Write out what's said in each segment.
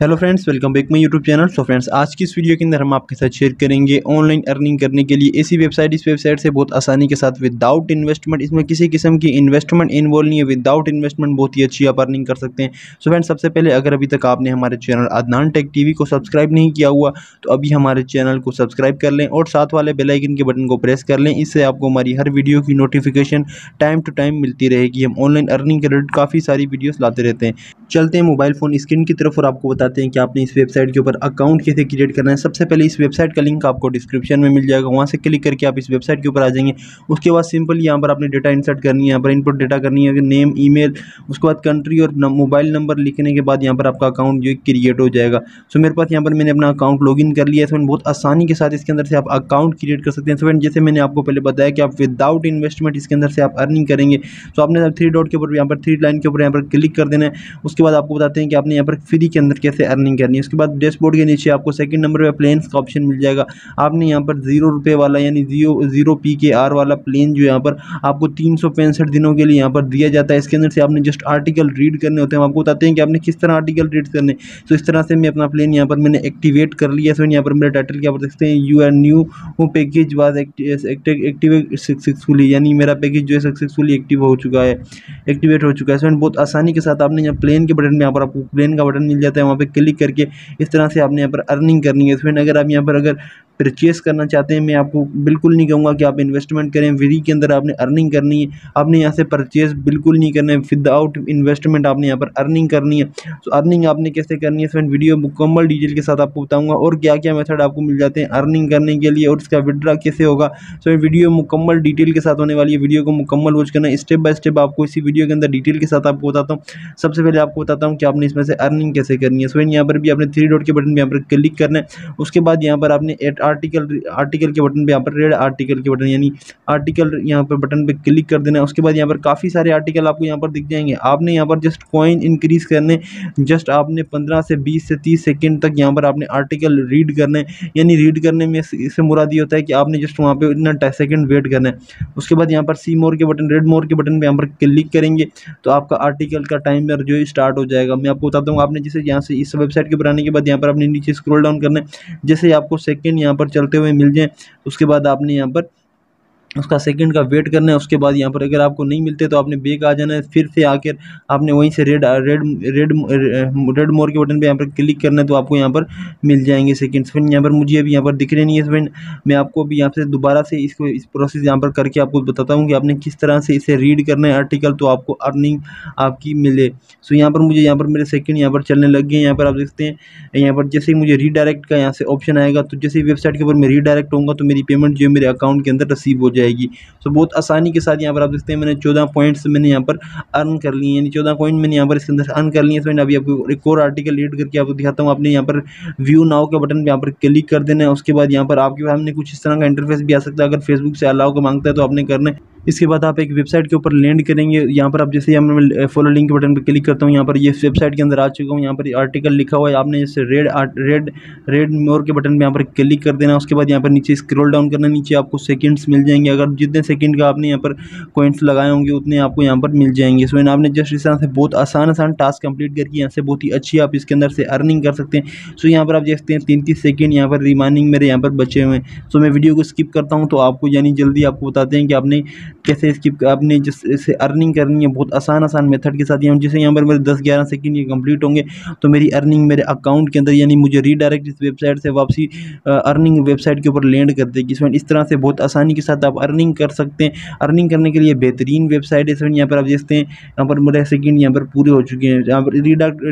Hello friends welcome back my YouTube channel so friends आज की इस वीडियो के अंदर हम आपके साथ शेयर करेंगे ऑनलाइन अर्निंग करने के लिए ऐसी वेबसाइट इस वेबसाइट से बहुत आसानी के साथ विदाउट इन्वेस्टमेंट इसमें किसी किस्म की इन्वेस्टमेंट इन्वॉल्व नहीं है विदाउट इन्वेस्टमेंट बहुत ही अच्छी आप अर्निंग कर सकते हैं। सो फ्रेंड्स सबसे पहले अगर अभी तक आपने हमारे चैनल अदनान टेक टीवी को सब्सक्राइब नहीं किया हुआ तो अभी हमारे चैनल को सब्सक्राइब कर लें और साथ वाले बेलाइकन के बटन को प्रेस कर लें। इससे आपको हमारी हर वीडियो की नोटिफिकेशन टाइम टू टाइम मिलती रहेगी। हम ऑनलाइन अर्निंग के रिलेटेड काफ़ी सारी वीडियोज़ लाते रहते हैं। चलते हैं मोबाइल फ़ोन स्क्रीन की तरफ़ और आपको बताते हैं कि आपने इस वेबसाइट के ऊपर अकाउंट कैसे क्रिएट करना है। सबसे पहले इस वेबसाइट का लिंक आपको डिस्क्रिप्शन में मिल जाएगा। वहाँ से क्लिक करके आप इस वेबसाइट के ऊपर आ जाएँगे। उसके बाद सिंपल यहाँ पर आपने डेटा इंसर्ट करनी है। यहाँ पर इनपुट डेटा करनी है। नेम, ईमेल, उसके बाद कंट्री और मोबाइल नंबर लिखने के बाद यहाँ पर आपका अकाउंट जो क्रिएट हो जाएगा। सो मेरे पास यहाँ पर मैंने अपना अकाउंट लॉग कर लिया है। बहुत आसानी के साथ इसके अंदर से आप अकाउंट क्रिएट कर सकते हैं। फ्रेंड, जैसे मैंने आपको पहले बताया कि आप विदाउट इन्वेस्टमेंट इसके अंदर से आप अर्निंग करेंगे। तो आपने थ्री डॉट के ऊपर, यहाँ पर थ्री लाइन के ऊपर यहाँ पर क्लिक कर देना है। उसके बाद आपको बताते हैं कि आपने यहाँ पर फ्री के अंदर कैसे अर्निंग करनी है। उसके बाद डैशबोर्ड के नीचे आपको सेकंड नंबर पे प्लेन्स का ऑप्शन मिल जाएगा। आपने यहाँ पर ज़ीरो रुपये वाला यानी zero zero P K R वाला प्लेन जो यहाँ पर आपको तीन सौ पैंसठ दिनों के लिए यहाँ पर दिया जाता है। इसके अंदर से आपने जस्ट आर्टिकल रीड करने होते हैं। आपको बताते हैं कि आपने किस तरह आर्टिकल रीड करने तो इस तरह से मैं अपना प्लेन यहाँ पर मैंने एक्टिवेट कर लिया। सो यहाँ पर मेरा टाइटल क्या सकते हैं? You are new package was activate successfully यानी मेरा पैकेज जो है सक्सेसफुली एक्टिव हो चुका है। एक्टिवेट हो चुका है। सो बहुत आसानी के साथ आपने यहाँ प्लेन के बटन में यहाँ पर आपको प्लेन का बटन मिल जाता है, वहाँ पर क्लिक करके इस तरह से आपने यहाँ पर अर्निंग करनी है। फ्रेंड अगर आप यहाँ पर अगर परचेस करना चाहते हैं, मैं आपको बिल्कुल नहीं कहूँगा कि आप इन्वेस्टमेंट करें फ्री के अंदर आपने अर्निंग करनी है, आपने यहाँ से परचेस बिल्कुल नहीं करना है विदाउट इन्वेस्टमेंट आपने यहाँ पर अर्निंग करनी है। तो अर्निंग आपने कैसे करनी है फ्रेंड वीडियो मुकम्मल डिटेल के साथ आपको बताऊँगा, और क्या क्या मेथड आपको मिल जाते हैं अर्निंग करने के लिए, और इसका विड्रा कैसे होगा। सो वीडियो मुकम्मल डिटेल के साथ होने वाली है वीडियो को मुकम्मल वॉच करना स्टेप बाय स्टेप आपको इसी वीडियो के अंदर डिटेल के साथ आपको बताता हूँ। सबसे पहले आपको बताता हूँ कि आपने इसमें से अर्निंग कैसे करनी है। सो यहाँ पर भी आपने थ्री डॉट के बटन पर यहाँ पर क्लिक करना है। उसके बाद यहाँ पर आपने एट आर्टिकल आर्टिकल के बटन पे यहाँ पर रेड आर्टिकल के बटन यानी आर्टिकल यहाँ पर बटन पे क्लिक कर देना है। उसके बाद यहाँ पर काफ़ी सारे आर्टिकल आपको यहाँ पर दिख जाएँगे। आपने यहाँ पर जस्ट कॉइन इंक्रीज करने जस्ट आपने पंद्रह से बीस से तीस सेकेंड तक यहाँ पर आपने आर्टिकल रीड करने, यानी रीड करने में इससे मुराद ये होता है कि आपने जस्ट वहाँ पर इतना सेकेंड वेट करना है। उसके बाद यहाँ पर सी मोर के बटन रेड मोर के बटन पर यहाँ पर क्लिक करेंगे तो आपका आर्टिकल का टाइमर जो है स्टार्ट हो जाएगा। मैं आपको बताता हूँ, आपने जैसे यहाँ से इस वेबसाइट के आने के बाद यहाँ पर आपने नीचे स्क्रोल डाउन करना है। जैसे आपको सेकेंड यहाँ पर चलते हुए मिल जाएँ। उसके बाद आपने यहाँ पर उसका सेकंड का वेट करना है उसके बाद यहाँ पर अगर आपको नहीं मिलते तो आपने बेक आ जाना है फिर से आकर आपने वहीं से read read read read more के बटन पे यहाँ पर क्लिक करना है तो आपको यहाँ पर मिल जाएँगे सेकंड्स फिर यहाँ पर मुझे अभी यहाँ पर दिख रहे नहीं है फ्रेंड मैं आपको अभी यहाँ से दोबारा से इसको इस प्रोसेस यहाँ पर करके आपको बताता हूँ कि आपने किस तरह से इसे रीड करना है आर्टिकल तो आपको अर्निंग आपकी मिले सो यहाँ पर मुझे यहाँ पर मेरे सेकेंड यहाँ पर चलने लग गए यहाँ पर आप देखते हैं यहाँ पर जैसे ही मुझे रीडायरेक्ट का यहाँ से ऑप्शन आएगा तो जैसे वेबसाइट के ऊपर मैं रीडायरेक्ट होऊँगा तो मेरी पेमेंट जो है मेरे अकाउंट के अंदर रिसीव हो जाएगी। तो बहुत आसानी के साथ यहाँ पर आप देखते हैं, मैंने चौदह पॉइंट्स मैंने यहाँ पर अर्न कर लिए यानी चौदह पॉइंट मैंने यहाँ पर इसके अंदर अर्न कर लिए मैंने अभी आपको एक और आर्टिकल रीड करके आपको दिखाता हूँ। आपने यहाँ पर व्यू नाव के बटन यहाँ पर क्लिक कर देना है। उसके बाद यहाँ पर आपके सामने कुछ इस तरह का इंटरफेस भी आ सकता है। अगर फेसबुक से अलाव को माँगता है तो आपने करना है। इसके बाद आप एक वेबसाइट के ऊपर लैंड करेंगे यहाँ पर आप जैसे हम फॉलो लिंक बटन पर क्लिक करता हूँ यहाँ पर ये वेबसाइट के अंदर आ चुका हूँ यहाँ पर आर्टिकल लिखा हुआ है आपने जैसे रेड रेड रेड मोर के बटन पर यहाँ पर क्लिक कर देना उसके बाद यहाँ पर नीचे स्क्रॉल डाउन करना नीचे आपको सेकंड्स मिल जाएँगे अगर जितने सेकंड का आपने यहाँ पर कॉइंट्स लगाए होंगे उतने आपको यहाँ पर मिल जाएँगे सो इन आपने जस्ट इस तरह से बहुत आसान आसान टास्क कंप्लीट करके यहाँ से बहुत ही अच्छी आप इसके अंदर से अर्निंग कर सकते हैं सो यहाँ पर आप देखते हैं तीन तीस सेकेंड यहाँ पर रिमाइनिंग मेरे यहाँ पर बचे हुए हैं सो मैं वीडियो को स्किप करता हूँ तो आपको यानी जल्दी आपको बताते हैं कि आपने कैसे स्किप आपने जिससे अर्निंग करनी है, बहुत आसान आसान मेथड के साथ यहाँ, जैसे यहाँ पर मेरे दस ग्यारह सेकंड ये कंप्लीट होंगे तो मेरी अर्निंग मेरे अकाउंट के अंदर, यानी मुझे रीडायरेक्ट इस वेबसाइट से वापसी अर्निंग वेबसाइट के ऊपर लैंड कर देगी। इसमें इस तरह से बहुत आसानी के साथ आप अर्निंग कर सकते हैं। अर्निंग करने के लिए बेहतरीन वेबसाइट है इसमें यहाँ पर आप देखते हैं, यहाँ पर मेरे सेकेंड यहाँ पर पूरे हो चुके हैं। यहाँ पर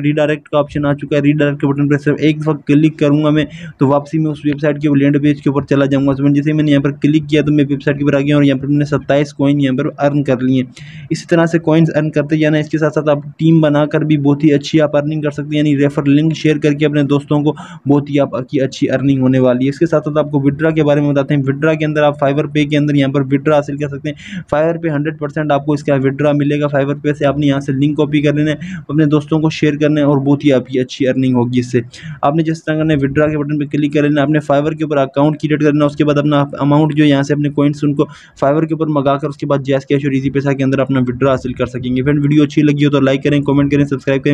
रीडायरेक्ट का ऑप्शन आ चुका है रीडायरेक्ट के बटन पर सिर्फ़ एक वक्त क्लिक करूँगा मैं तो वापसी में उस वेबसाइट के लैंड पेज के ऊपर चला जाऊँगा। जैसे मैंने यहाँ पर क्लिक किया तो मैं वेबसाइट के ऊपर आ गया और यहाँ पर मैंने सत्ताईस कॉइन यहाँ पर अर्न कर लिए इसी तरह से कॉइन्स अर्न करते जाना इसके साथ साथ आप टीम बनाकर भी बहुत ही अच्छी आप अर्निंग कर सकते हैं, यानी रेफर लिंक शेयर करके अपने दोस्तों को बहुत ही आपकी अच्छी अर्निंग होने वाली है। इसके साथ साथ आपको विड्रा के बारे में बताते हैं। विड्रा के अंदर आप फाइवर पे के अंदर यहाँ पर विड्रा हासिल कर सकते हैं। फाइवर पे हंड्रेड परसेंट आपको इसका विड्रा मिलेगा। फाइवर पे से आपने यहाँ से लिंक कॉपी कर लेना है, अपने दोस्तों को शेयर करना है और बहुत ही आपकी अच्छी अर्निंग होगी इससे। आपने जिस तरह करना विड्रा के बटन पर क्लिक कर लेना अपने फाइवर के ऊपर अकाउंट क्रिएट करना उसके बाद अपना अमाउंट जो यहाँ से अपने कॉइन्स उनको फाइवर के ऊपर मंगाकर उसके बाद जैस कैश और इजी पैसा के अंदर अपना विड्रा हासिल कर सकेंगे। फ्रेंड वीडियो अच्छी लगी हो तो लाइक करें कमेंट करें सब्सक्राइब करें।